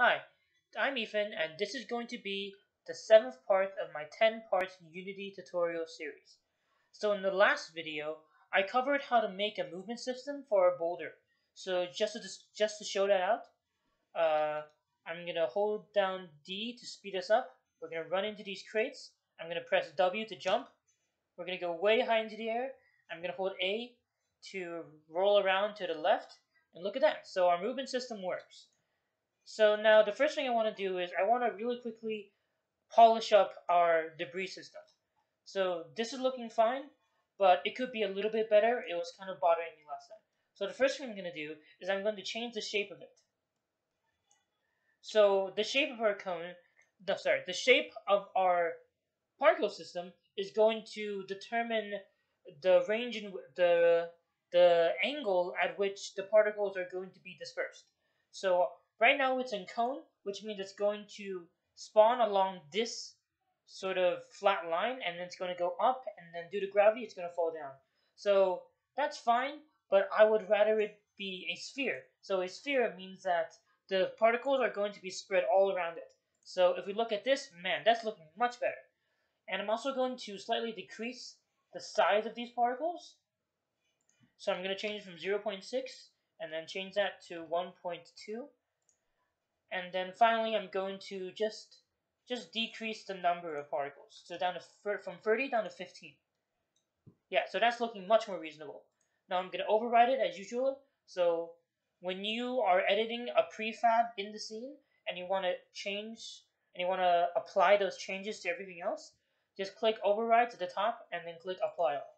Hi, I'm Ethan, and this is going to be the seventh part of my 10 part Unity tutorial series. So in the last video, I covered how to make a movement system for a boulder. So just to, just to show that out, uh, I'm going to hold down D to speed us up. We're going to run into these crates. I'm going to press W to jump. We're going to go way high into the air. I'm going to hold A to roll around to the left. And look at that. So our movement system works. So now the first thing I want to do is I want to really quickly polish up our debris system. So this is looking fine, but it could be a little bit better. It was kind of bothering me last time. So the first thing I'm going to do is I'm going to change the shape of it. So the shape of our cone, no, sorry, the shape of our particle system is going to determine the range in the the angle at which the particles are going to be dispersed. So Right now it's in cone, which means it's going to spawn along this sort of flat line and then it's going to go up and then due to gravity it's going to fall down. So that's fine, but I would rather it be a sphere. So a sphere means that the particles are going to be spread all around it. So if we look at this, man, that's looking much better. And I'm also going to slightly decrease the size of these particles. So I'm going to change it from 0.6 and then change that to 1.2 and then finally I'm going to just just decrease the number of particles. So down to from 30 down to 15 yeah so that's looking much more reasonable. Now I'm going to override it as usual. So when you are editing a prefab in the scene and you want to change and you want to apply those changes to everything else just click override to the top and then click apply all.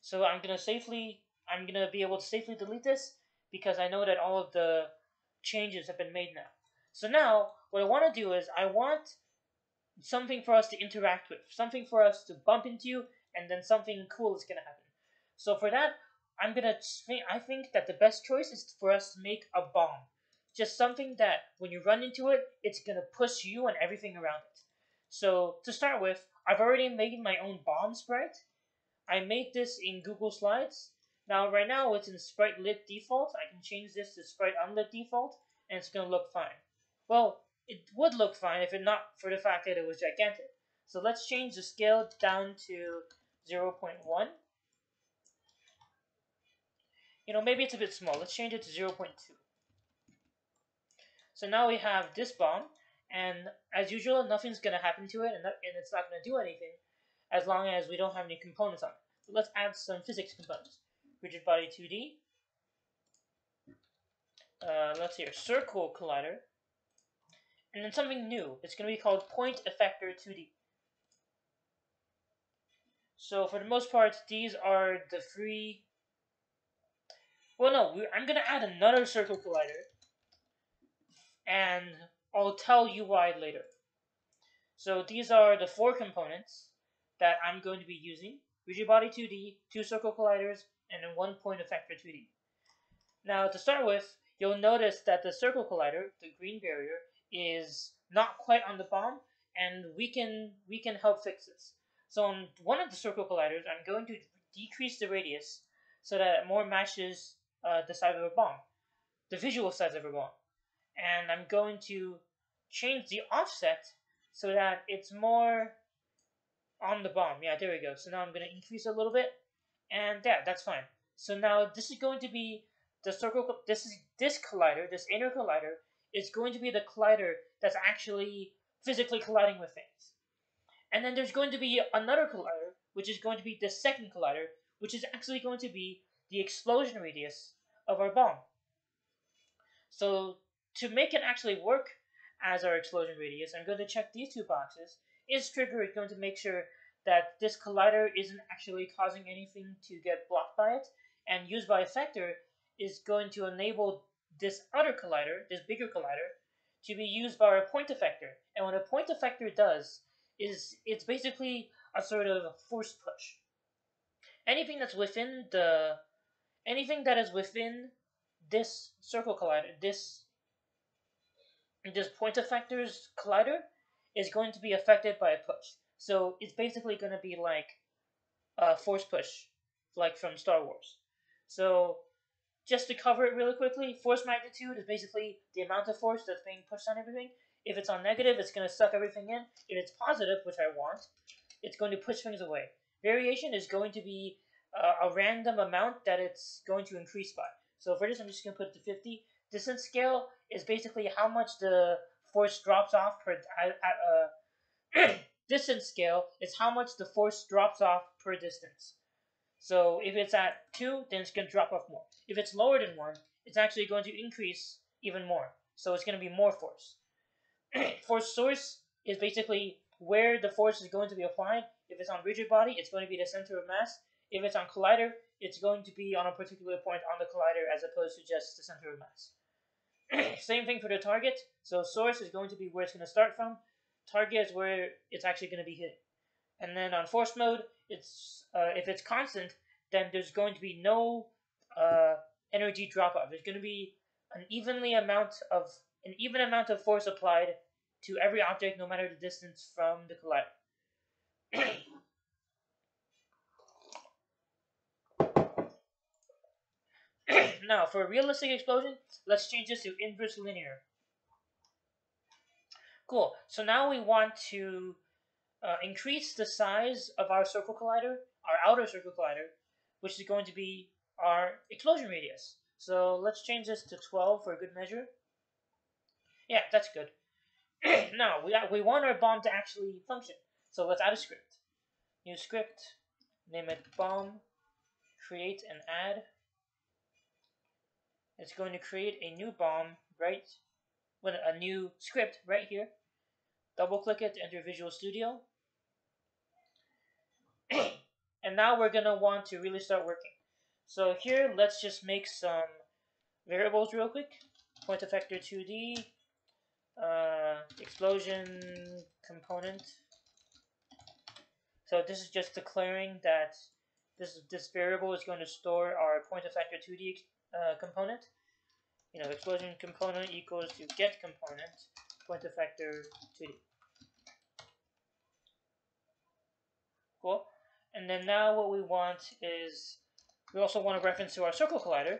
So I'm going to safely I'm going to be able to safely delete this because I know that all of the changes have been made now. So now, what I want to do is I want something for us to interact with, something for us to bump into, and then something cool is going to happen. So for that, I'm going to think, I think that the best choice is for us to make a bomb. Just something that when you run into it, it's going to push you and everything around it. So to start with, I've already made my own bomb sprite. I made this in Google Slides, now, right now it's in sprite lit default. I can change this to sprite unlit default, and it's going to look fine. Well, it would look fine if it not for the fact that it was gigantic. So let's change the scale down to 0.1. You know, maybe it's a bit small. Let's change it to 0.2. So now we have this bomb, and as usual, nothing's going to happen to it, and, and it's not going to do anything as long as we don't have any components on it. So let's add some physics components rigid body 2D. Uh, let's see here, circle collider. And then something new. It's going to be called point effector 2D. So for the most part, these are the free. Well, no, I'm going to add another circle collider. And I'll tell you why later. So these are the four components that I'm going to be using. Rigid Body 2D, two circle colliders, and then one point effector 2D. Now to start with, you'll notice that the circle collider, the green barrier, is not quite on the bomb, and we can we can help fix this. So on one of the circle colliders, I'm going to decrease the radius so that it more matches uh, the size of a bomb, the visual size of a bomb. And I'm going to change the offset so that it's more on the bomb. Yeah, there we go. So now I'm going to increase a little bit and yeah, that's fine. So now this is going to be the circle. This is this collider, this inner collider, is going to be the collider that's actually physically colliding with things. And then there's going to be another collider, which is going to be the second collider, which is actually going to be the explosion radius of our bomb. So to make it actually work as our explosion radius, I'm going to check these two boxes. Is trigger going to make sure that this collider isn't actually causing anything to get blocked by it, and used by a effector is going to enable this other collider, this bigger collider, to be used by a point effector. And what a point effector does is it's basically a sort of force push. Anything that's within the anything that is within this circle collider, this this point effector's collider is going to be affected by a push. So it's basically going to be like a force push, like from Star Wars. So just to cover it really quickly, force magnitude is basically the amount of force that's being pushed on everything. If it's on negative, it's going to suck everything in. If it's positive, which I want, it's going to push things away. Variation is going to be uh, a random amount that it's going to increase by. So for this, I'm just going to put it to 50. Distance scale is basically how much the force drops off per at, uh, distance scale is how much the force drops off per distance. So if it's at 2, then it's going to drop off more. If it's lower than 1, it's actually going to increase even more. So it's going to be more force. force source is basically where the force is going to be applied. If it's on rigid body, it's going to be the center of mass. If it's on collider, it's going to be on a particular point on the collider as opposed to just the center of mass. Same thing for the target. So source is going to be where it's going to start from. Target is where it's actually going to be hitting. And then on force mode, it's uh, if it's constant, then there's going to be no uh, energy drop off. There's going to be an evenly amount of an even amount of force applied to every object, no matter the distance from the collider. now, for a realistic explosion, let's change this to inverse linear. Cool. So now we want to uh, increase the size of our circle collider, our outer circle collider, which is going to be our explosion radius. So let's change this to 12 for a good measure. Yeah, that's good. now, we, we want our bomb to actually function. So let's add a script. New script, name it bomb, create and add. It's going to create a new bomb right, with a new script right here. Double click it to enter Visual Studio. and now we're going to want to really start working. So here, let's just make some variables real quick. Point effector 2D, uh, explosion component. So this is just declaring that this this variable is going to store our point effector 2D uh, component. You know, explosion component equals to get component point effector 2D. Cool. And then now what we want is, we also want a reference to our circle collider.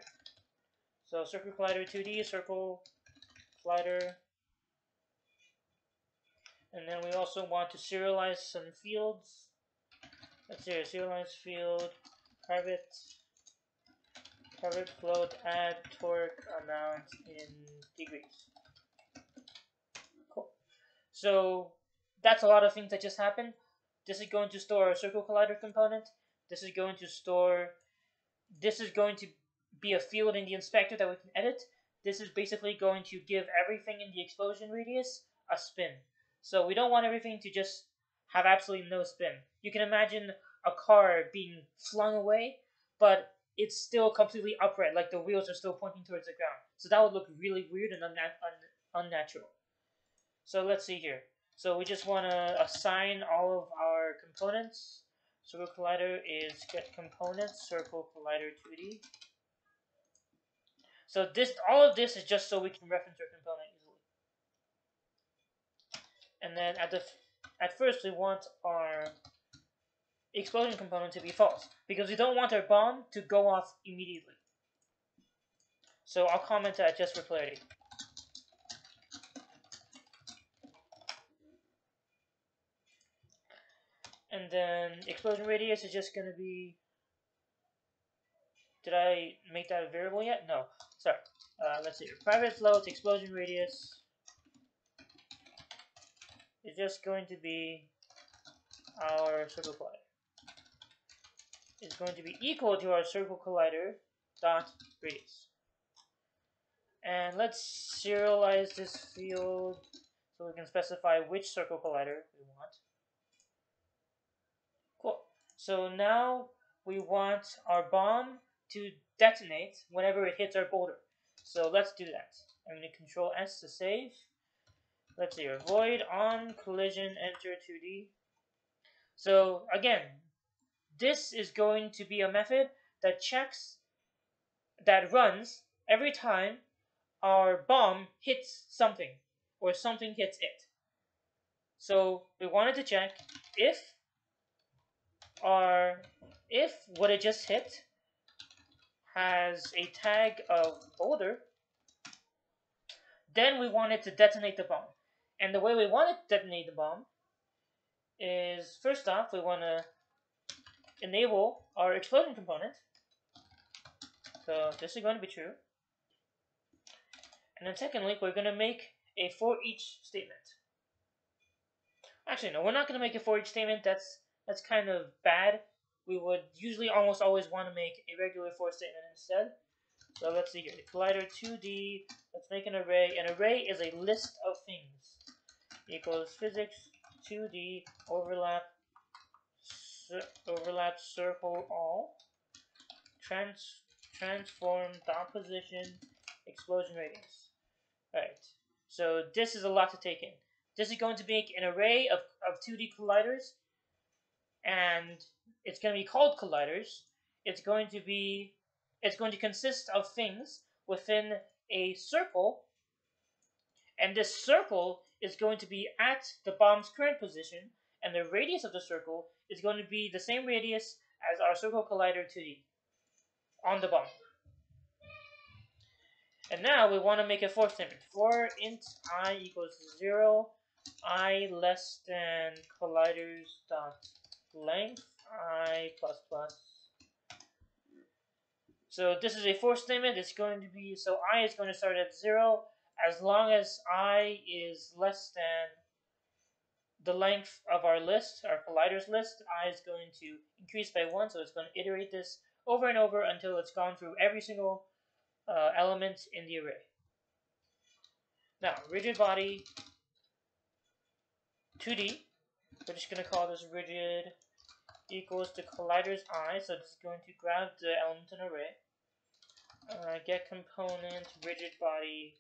So circle collider 2D, circle collider. And then we also want to serialize some fields. Let's see, serialize field, private, private float, add torque amount in degrees. So that's a lot of things that just happened. This is going to store a circle collider component. This is going to store, this is going to be a field in the inspector that we can edit. This is basically going to give everything in the explosion radius a spin. So we don't want everything to just have absolutely no spin. You can imagine a car being flung away, but it's still completely upright, like the wheels are still pointing towards the ground. So that would look really weird and unna un unnatural. So let's see here. So we just want to assign all of our components. Circle Collider is get components, Circle Collider 2D. So this, all of this is just so we can reference our component easily. And then at the, at first we want our explosion component to be false because we don't want our bomb to go off immediately. So I'll comment that just for clarity. And then explosion radius is just going to be... Did I make that a variable yet? No. Sorry. Uh, let's see. Private float explosion radius is just going to be our circle collider. Is going to be equal to our circle collider dot radius. And let's serialize this field so we can specify which circle collider we want. So now we want our bomb to detonate whenever it hits our boulder. So let's do that. I'm going to control S to save. Let's see, avoid on collision enter 2D. So again, this is going to be a method that checks, that runs every time our bomb hits something or something hits it. So we wanted to check if are if what it just hit has a tag of boulder, then we want it to detonate the bomb. And the way we want it to detonate the bomb is first off, we want to enable our explosion component. So this is going to be true. And then secondly, we're going to make a for each statement. Actually, no, we're not going to make a for each statement. That's that's kind of bad. We would usually almost always want to make a regular for statement instead. So let's see here. The collider 2D. Let's make an array. An array is a list of things. Equals physics 2D overlap overlap circle all trans transform dot position explosion radius. Alright, so this is a lot to take in. This is going to make an array of, of 2D colliders, and it's going to be called colliders. It's going to be, it's going to consist of things within a circle, and this circle is going to be at the bomb's current position, and the radius of the circle is going to be the same radius as our circle collider 2D on the bomb. And now we want to make a for statement. For int i equals 0, i less than colliders dot length i plus plus. So this is a for statement. It's going to be, so i is going to start at 0 as long as i is less than the length of our list, our colliders list, i is going to increase by 1, so it's going to iterate this over and over until it's gone through every single uh, element in the array. Now, rigid body 2D, we're just going to call this rigid equals to colliders i. so it's going to grab the element in array. Uh, get component rigid body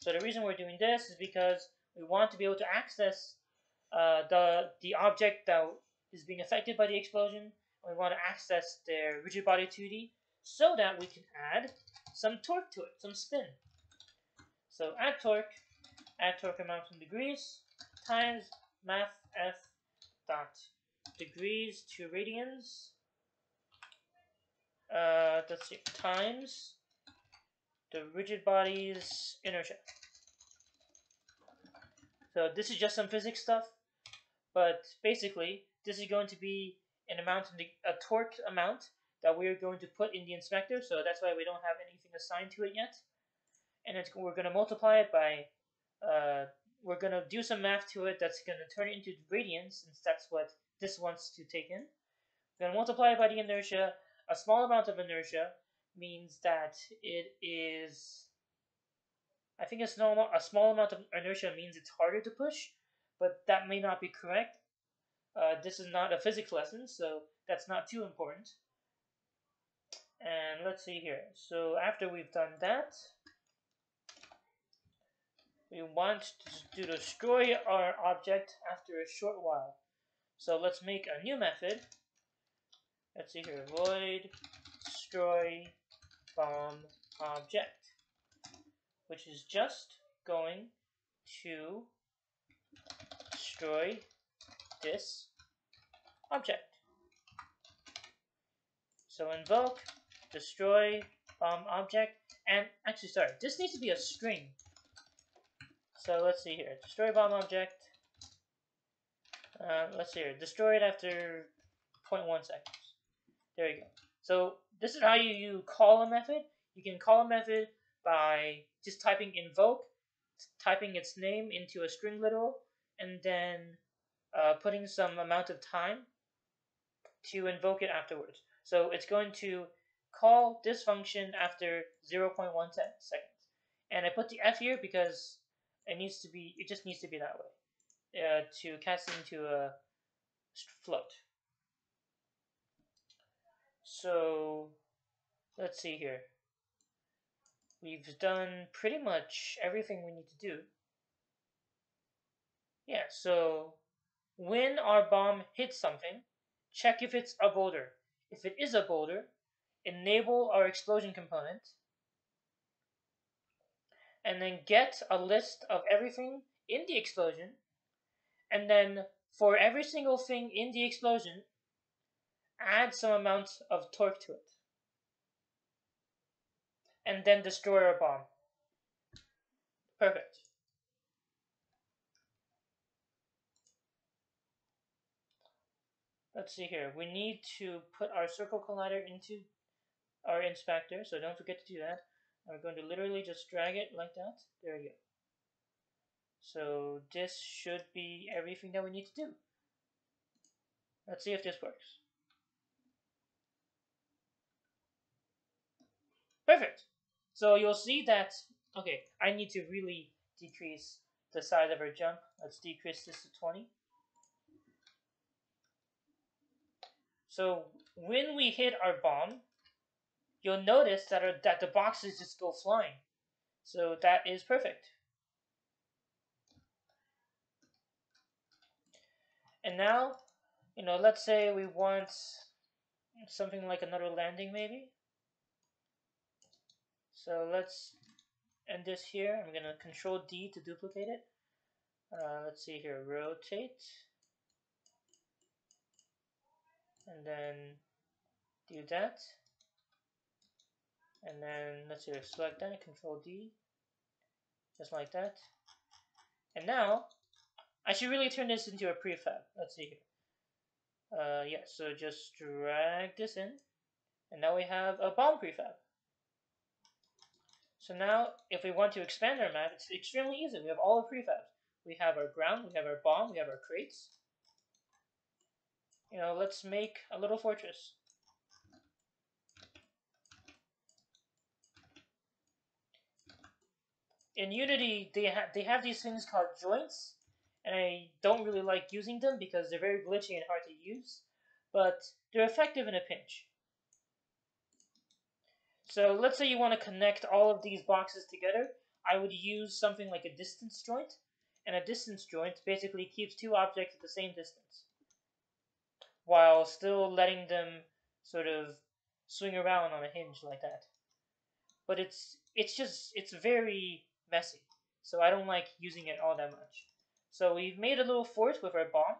So the reason we're doing this is because we want to be able to access uh, the the object that is being affected by the explosion. we want to access their rigid body 2D so that we can add some torque to it, some spin. So add torque, add torque amount in degrees, times math f dot degrees to radians, uh, let's see, times the rigid body's inertia. So this is just some physics stuff, but basically this is going to be an amount, a torque amount that we're going to put in the inspector, so that's why we don't have anything assigned to it yet. And we're going to multiply it by, uh, we're going to do some math to it that's going to turn it into radians, since that's what this wants to take in. To multiply by the inertia. A small amount of inertia means that it is I think a small, a small amount of inertia means it's harder to push, but that may not be correct. Uh, this is not a physics lesson, so that's not too important. And let's see here. So after we've done that, we want to destroy our object after a short while. So let's make a new method. Let's see here, void destroy bomb object which is just going to destroy this object. So invoke destroy bomb object, and actually, sorry, this needs to be a string. So let's see here, destroy bomb object. Uh, let's see here, destroy it after 0.1 seconds. There you go. So this is how you, you call a method. You can call a method by just typing invoke, typing its name into a string literal, and then uh, putting some amount of time to invoke it afterwards. So it's going to call this function after 0.1 seconds. And I put the f here because it needs to be, it just needs to be that way uh, to cast into a float. So let's see here. We've done pretty much everything we need to do. Yeah, so when our bomb hits something, check if it's a boulder. If it is a boulder, enable our explosion component, and then get a list of everything in the explosion, and then for every single thing in the explosion, add some amount of torque to it. and then destroy our bomb. Perfect. Let's see here. We need to put our circle collider into our inspector, so don't forget to do that. I'm going to literally just drag it like that. There we go. So this should be everything that we need to do. Let's see if this works. Perfect. So you'll see that, okay, I need to really decrease the size of our jump. Let's decrease this to 20. So when we hit our bomb, you'll notice that, our, that the boxes just go flying. So that is perfect. And now, you know, let's say we want something like another landing maybe. So let's end this here. I'm going to control D to duplicate it. Uh, let's see here, rotate. And then do that. And then let's see, select that, control D. Just like that. And now, I should really turn this into a prefab. Let's see here. Uh, yeah, so just drag this in. And now we have a bomb prefab. So now, if we want to expand our map, it's extremely easy. We have all the prefabs. We have our ground, we have our bomb, we have our crates. You know, let's make a little fortress. In Unity, they, ha they have these things called joints, and I don't really like using them because they're very glitchy and hard to use, but they're effective in a pinch. So let's say you want to connect all of these boxes together. I would use something like a distance joint. And a distance joint basically keeps two objects at the same distance while still letting them sort of swing around on a hinge like that. But it's it's just it's very messy. So I don't like using it all that much. So we've made a little fort with our bomb.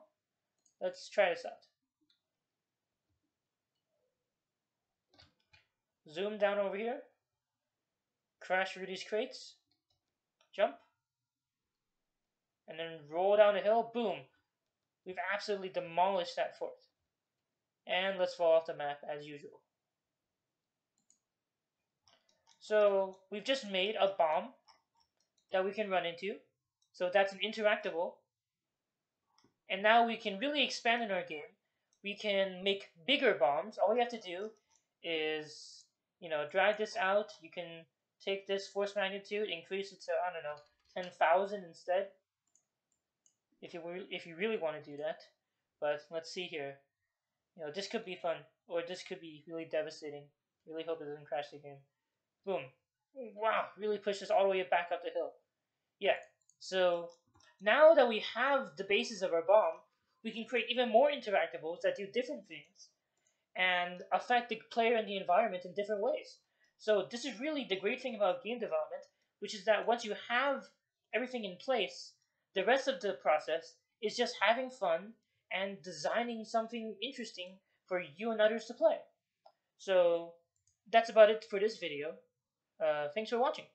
Let's try this out. Zoom down over here. Crash through these crates. Jump. And then roll down the hill. Boom. We've absolutely demolished that fort. And let's fall off the map as usual. So we've just made a bomb that we can run into. So that's an interactable. And now we can really expand in our game. We can make bigger bombs. All we have to do is you know, drag this out. You can take this force magnitude, increase it to, I don't know, 10,000 instead. If you, were, if you really want to do that. But let's see here. You know, this could be fun. Or this could be really devastating. Really hope it doesn't crash the game. Boom. Wow, really pushes all the way back up the hill. Yeah, so now that we have the basis of our bomb, we can create even more interactables that do different things and affect the player and the environment in different ways. So this is really the great thing about game development, which is that once you have everything in place, the rest of the process is just having fun and designing something interesting for you and others to play. So that's about it for this video. Uh, thanks for watching.